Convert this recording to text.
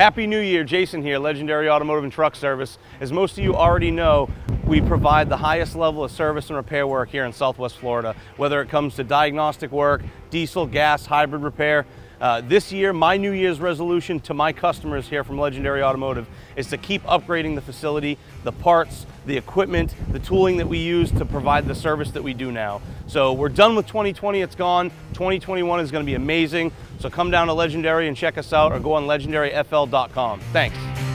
Happy New Year, Jason here, Legendary Automotive and Truck Service. As most of you already know, we provide the highest level of service and repair work here in Southwest Florida, whether it comes to diagnostic work, diesel, gas, hybrid repair. Uh, this year, my New Year's resolution to my customers here from Legendary Automotive is to keep upgrading the facility, the parts, the equipment, the tooling that we use to provide the service that we do now. So we're done with 2020, it's gone. 2021 is gonna be amazing. So come down to Legendary and check us out or go on legendaryfl.com. Thanks.